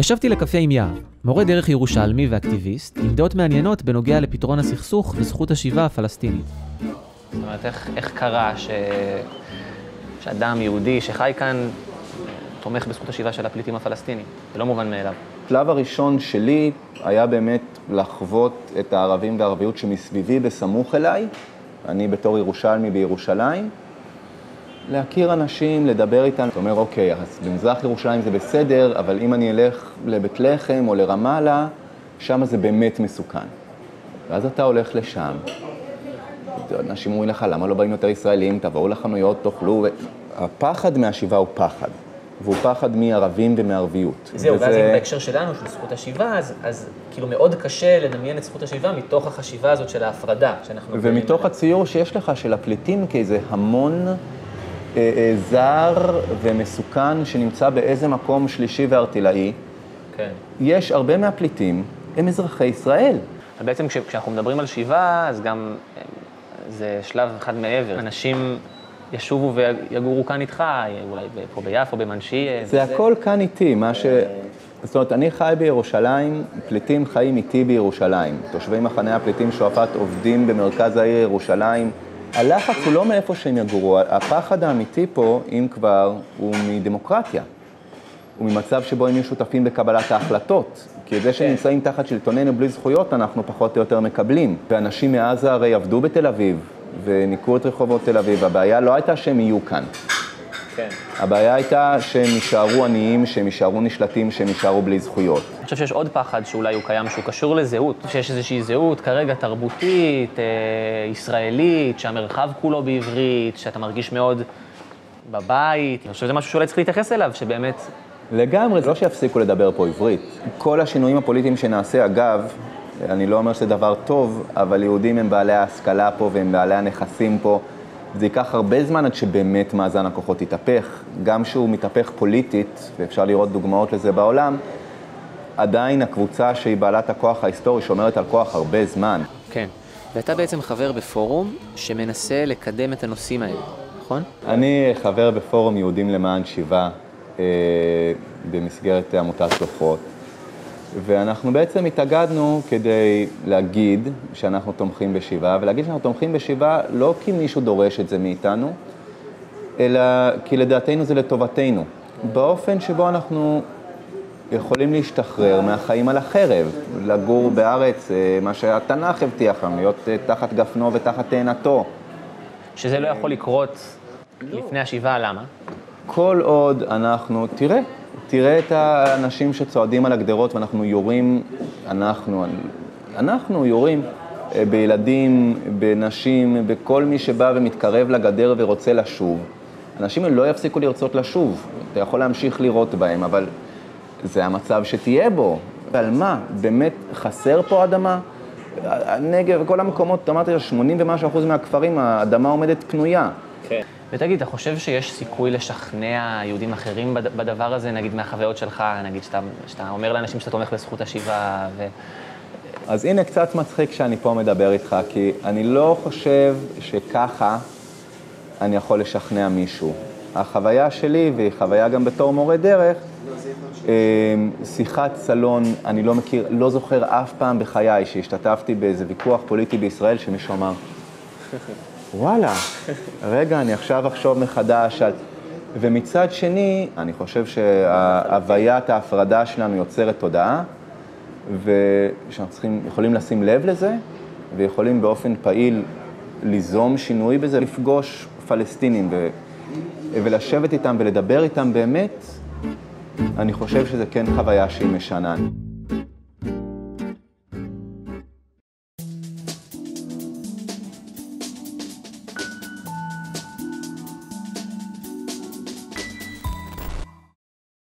ישבתי לקפה עם יהב, מורה דרך ירושלמי ואקטיביסט, עם דעות מעניינות בנוגע לפתרון הסכסוך וזכות השיבה הפלסטינית. זאת אומרת, איך, איך קרה ש... שאדם יהודי שחי כאן תומך בזכות השיבה של הפליטים הפלסטינים? זה לא מובן מאליו. השלב הראשון שלי היה באמת לחוות את הערבים והערביות שמסביבי בסמוך אליי, אני בתור ירושלמי בירושלים, להכיר אנשים, לדבר איתם. אתה אומר, אוקיי, אז במזרח ירושלים זה בסדר, אבל אם אני אלך לבית לחם או לרמאללה, שם זה באמת מסוכן. ואז אתה הולך לשם, אנשים אומרים לך, למה לא באים יותר ישראלים? תבואו לחנויות, תאכלו. הפחד מהשיבה הוא פחד. והוא פחד מערבים ומערביות. זהו, ואז אם בהקשר שלנו, של זכות השיבה, אז, אז כאילו מאוד קשה לדמיין את זכות השיבה מתוך החשיבה הזאת של ההפרדה, שאנחנו... ומתוך הציור שיש לך של הפליטים כאיזה המון אה, אה, זר ומסוכן שנמצא באיזה מקום שלישי וארטילאי. כן. יש הרבה מהפליטים, הם אזרחי ישראל. בעצם כש, כשאנחנו מדברים על שיבה, אז גם אה, זה שלב אחד מעבר. אנשים ישובו ויגורו כאן איתך, אולי פה ביפו, במנשי. זה וזה... הכל כאן איתי, מה ש... זאת אומרת, אני חי בירושלים, פליטים חיים איתי בירושלים. תושבי מחנה הפליטים שועפאט עובדים במרכז העיר ירושלים. הלחץ הוא לא מאיפה שהם יגורו, הפחד האמיתי פה, אם כבר, הוא מדמוקרטיה. הוא ממצב שבו הם יהיו שותפים בקבלת ההחלטות. כי זה שנמצאים תחת שלטוננו בלי זכויות, אנחנו פחות או יותר מקבלים. ואנשים מעזה הרי עבדו בתל אביב, וניקו את רחובות תל אביב. הבעיה לא הייתה שהם יהיו כאן. כן. הבעיה הייתה שהם יישארו עניים, שהם יישארו נשלטים, שהם יישארו בלי זכויות. אני חושב שיש עוד פחד שאולי הוא קיים, שהוא קשור לזהות. שיש איזושהי זהות כרגע תרבותית, אה, ישראלית, שהמרחב כולו בעברית, שאתה מרגיש מאוד בבית. אני חושב שזה משהו שאולי צריך להתייחס אליו, שבאמת... לגמרי, זה לא שיפסיקו לדבר פה עברית. כל השינויים הפוליטיים שנעשה, אגב, אני לא אומר שזה דבר טוב, אבל יהודים הם בעלי ההשכלה פה והם בעלי הנכסים פה. זה ייקח הרבה זמן עד שבאמת מאזן הכוחות יתהפך. גם שהוא מתהפך פוליטית, ואפשר לראות דוגמאות לזה בעולם, עדיין הקבוצה שהיא בעלת הכוח ההיסטורי שומרת על כוח הרבה זמן. כן, ואתה בעצם חבר בפורום שמנסה לקדם את הנושאים האלה, נכון? אני חבר בפורום יהודים למען שיבה אה, במסגרת עמותת סופרות. ואנחנו בעצם התאגדנו כדי להגיד שאנחנו תומכים בשיבה, ולהגיד שאנחנו תומכים בשיבה לא כי מישהו דורש את זה מאיתנו, אלא כי לדעתנו זה לטובתנו. באופן שבו אנחנו יכולים להשתחרר מהחיים על החרב, לגור בארץ, אה, מה שהתנ"ך הבטיח לנו, להיות אה, תחת גפנו ותחת תאנתו. שזה לא יכול לקרות לפני השיבה, למה? כל עוד אנחנו, תראה, תראה את האנשים שצועדים על הגדרות ואנחנו יורים, אנחנו, אנחנו יורים אה, בילדים, בנשים, בכל מי שבא ומתקרב לגדר ורוצה לשוב. אנשים לא יפסיקו לרצות לשוב, אתה יכול להמשיך לירות בהם, אבל זה המצב שתהיה בו. ועל מה? באמת חסר פה אדמה? הנגב וכל המקומות, אמרתי, 80 ומשהו אחוז מהכפרים, האדמה עומדת פנויה. כן. ותגיד, אתה חושב שיש סיכוי לשכנע יהודים אחרים בדבר הזה, נגיד מהחוויות שלך, נגיד שאתה, שאתה אומר לאנשים שאתה תומך בזכות השיבה ו... אז הנה קצת מצחיק שאני פה מדבר איתך, כי אני לא חושב שככה אני יכול לשכנע מישהו. החוויה שלי, והיא חוויה גם בתור מורה דרך, אמ, שיחת סלון, אני לא מכיר, לא זוכר אף פעם בחיי שהשתתפתי באיזה ויכוח פוליטי בישראל שמישהו אמר, וואלה, רגע, אני עכשיו אחשוב מחדש על... ומצד שני, אני חושב שהוויית ההפרדה שלנו יוצרת תודעה, ושאנחנו צריכים, יכולים לשים לב לזה, ויכולים באופן פעיל ליזום שינוי בזה, לפגוש פלסטינים ו... ולשבת איתם ולדבר איתם באמת, אני חושב שזה כן חוויה שהיא משנה.